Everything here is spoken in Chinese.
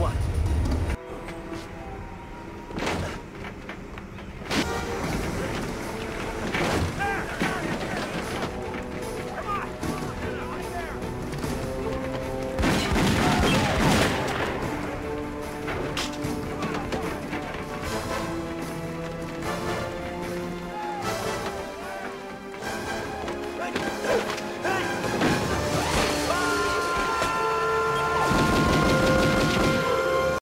万